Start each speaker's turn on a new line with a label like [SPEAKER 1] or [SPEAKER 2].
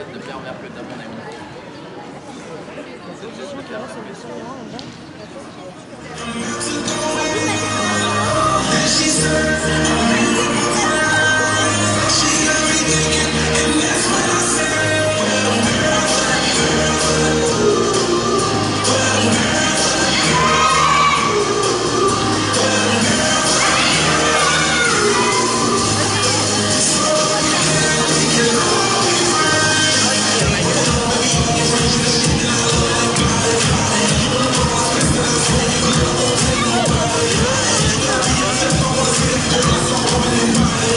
[SPEAKER 1] tête de pervers que t'as, mon ami.